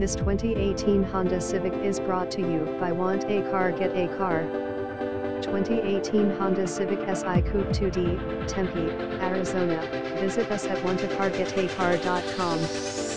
This 2018 Honda Civic is brought to you by Want a Car Get a Car. 2018 Honda Civic SI Coupe 2D, Tempe, Arizona. Visit us at wantacargetacar.com.